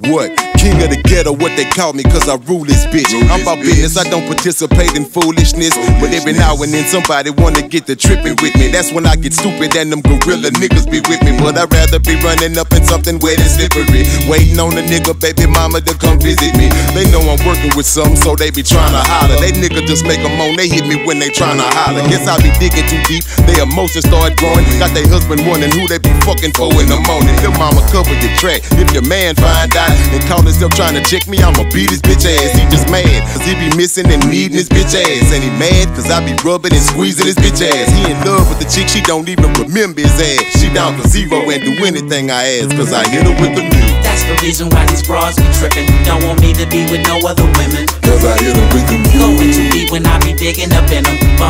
What? King of the ghetto, what they call me, cause I rule this bitch. Rule I'm about business, I don't participate in foolishness. But every now and then somebody wanna get the tripping with me. That's when I get stupid and them gorilla niggas be with me. But I'd rather be running up in something wet and slippery. Waiting on a nigga, baby mama to come visit me. They know I'm working with some, so they be trying to holler. They nigga just make a moan, they hit me when they trying to holler. Guess I be digging too deep, their emotions start growing. Got their husband wondering who they be fucking for in the morning. Your mama cover your track. If your man find out and call himself trying to check me, I'ma beat his bitch ass. He just mad, cause he be missing and needing his bitch ass. And he mad, cause I be rubbing and squeezing his bitch ass. He in love with the chick, she don't even remember his ass. She down to zero and do anything I ask, cause I hit her with the music. That's the reason why these bras be trippin'. Don't want me to be with no other women. Cause I hit 'em with the Going too music. deep when I be digging up in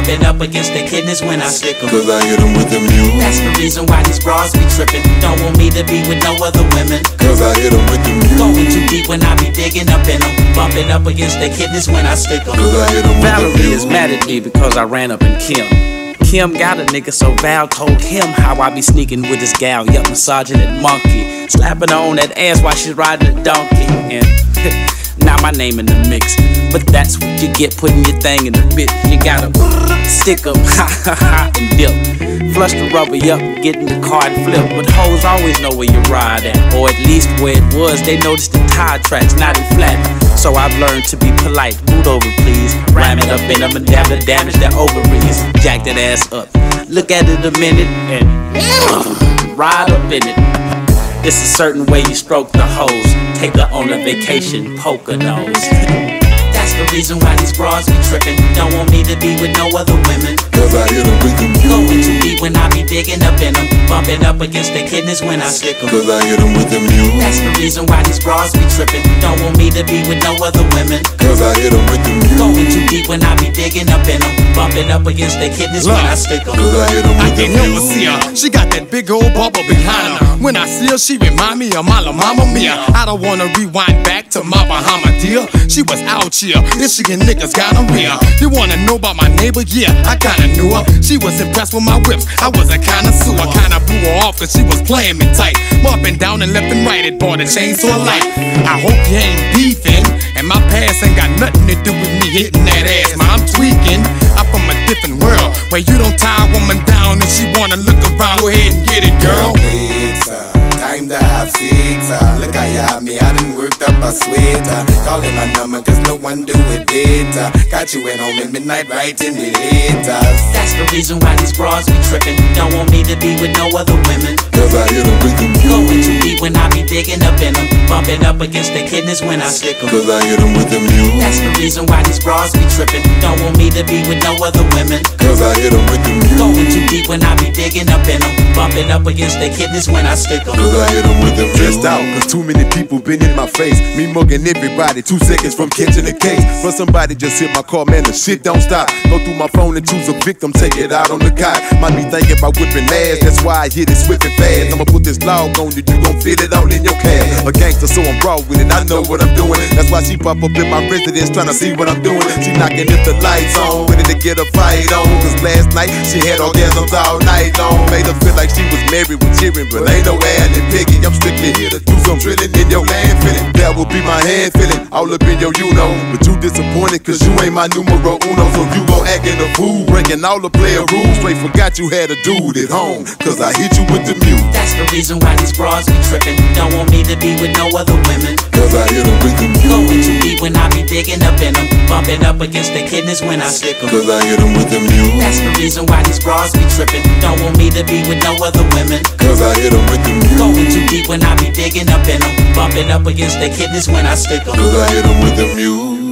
them. Bumping up against the kidneys when I stick 'em. Cause I hit 'em with the That's the reason why these bras be trippin'. Don't want me to be with no other women. Cause I hit 'em with the Going too deep when I be digging up in them. Bumping up against the kidneys when I stick 'em. Cause I hit 'em with the Valerie is mad at me because I ran up in Kim. Kim got a nigga, so Val told him how I be sneaking with this gal, yup, massaging that monkey, slapping her on that ass while she's riding a donkey. And now my name in the mix, but that's what you get putting your thing in the bit. You gotta stick 'em, ha ha ha, and dip. Flush the rubber up, get in the car and flip. But hoes always know where you ride at, or at least where it was. They noticed the tire tracks, not in flat. So I've learned to be polite. Boot over, please. Ram it up and damn the damage their ovaries. Jack that ass up. Look at it a minute and ride up in it. It's a certain way you stroke the hose. Take her on a vacation, poker nose. That's the reason why these bras be trippin'. Don't want me to be with no other women. Cause I hit 'em with the Going too deep when I be digging up in them. Bumping up against the kidneys when I stick 'em. Cause I hit 'em with the That's the reason why these bras be trippin'. Don't want me to be with no other women. Cause I hit 'em with the Going too deep when I be digging up in them. Bumping up against the kidneys when I stick 'em. Cause I 'em I can but see her. She got that big old bubble behind her. When I see her, she remind me of my la mama mia. I don't wanna rewind back to my Bahama deal. She was out here, Michigan niggas got a real. You wanna know about my neighbor? Yeah, I kinda knew her. She was impressed with my whips. I was a connoisseur. I kinda blew her off cause she was playing me tight. Up and down and left and right, it bought a chainsaw light. I hope you ain't beefing. And my past ain't got nothing to do with me hitting that ass. Man, different world where you don't tie a woman down and she wanna look around. Go ahead and get it, girl. Pizza, time to have sex. uh, Look, I have me, I done worked up a sweat. uh, Calling my number, cause no one do it better. Got you at home at midnight, writing me letters. That's the reason why these bras be trippin'. Don't want me to be with no other women. Cause I hit 'em with the Going too music. deep when I be digging up in them. Bumping up against the kidneys when I stick 'em. Cause I hit 'em with the mule. That's the reason why these bras be trippin'. Don't want me to be with no other women. Cause I hit 'em with the mule. Going too deep when I be digging up in them. Bumping up against the kidneys when I stick 'em. Cause I hit 'em with the Dressed out, cause too many people been in my face. Me mugging everybody, two seconds from catching the case. But somebody just hit my car, man, the shit don't stop. Go through my phone and choose a victim, take it out on the cot. Might be thinking about whipping ass, that's why I hit it swift and fast. I'ma put this log on you, you gon' fit it all in your cash. A gangster, so I'm raw with it, I know what I'm doing. That's why she pop up in my residence, to see what I'm doing. She knocking if the lights on, ready to get a fight on. Cause last night she had orgasms all night long. Made her feel like she was married with cheering, but ain't no ad and piggy. I'm strictly here to do some drilling in your land feeling. That will be my hand feeling, all up in your you know. But you disappointed cause you ain't my numero uno. So you gon' acting a fool, breaking all the player rules. Straight forgot you had a dude at home. Cause I hit you with the mute. That's the reason why these bras be trippin'. Don't want me to be with no other women. Cause I hit 'em with the Going too deep when I be digging up in them. Bumping up against the kidneys when I stick 'em. Cause I hit 'em with the That's the reason why these bras be trippin'. Don't want me to be with no other women. Cause I hit 'em with the Going too deep when I be digging up in them. Bumping up against the kidneys when I stick 'em. Cause I hit 'em with the music.